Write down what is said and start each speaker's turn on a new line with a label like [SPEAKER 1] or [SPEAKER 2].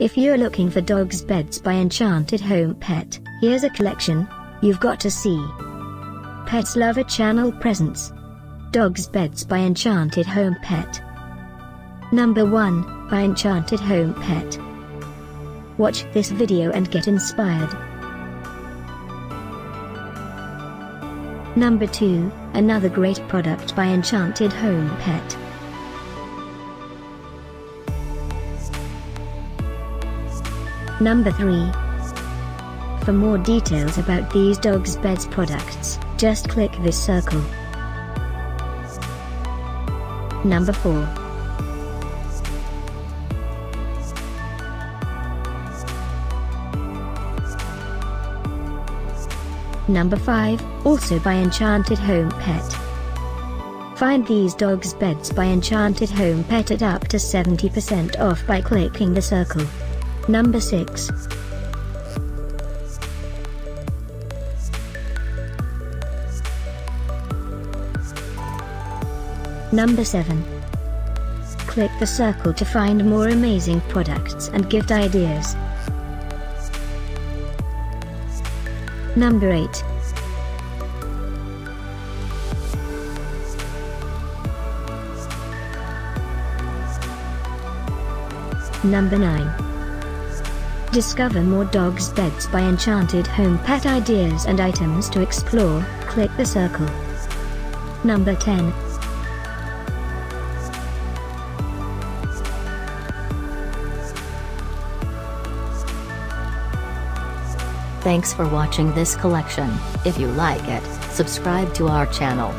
[SPEAKER 1] If you're looking for dogs beds by Enchanted Home Pet, here's a collection you've got to see. Pets Lover Channel presents Dogs Beds by Enchanted Home Pet. Number 1 by Enchanted Home Pet. Watch this video and get inspired. Number 2, another great product by Enchanted Home Pet. Number 3. For more details about these dogs beds products, just click this circle. Number 4. Number 5, also by Enchanted Home Pet. Find these dogs beds by Enchanted Home Pet at up to 70% off by clicking the circle. Number 6. Number 7. Click the circle to find more amazing products and gift ideas. Number 8. Number 9. Discover more dogs beds by Enchanted Home Pet ideas and items to explore, click the circle. Number 10.
[SPEAKER 2] Thanks for watching this collection. If you like it, subscribe to our channel.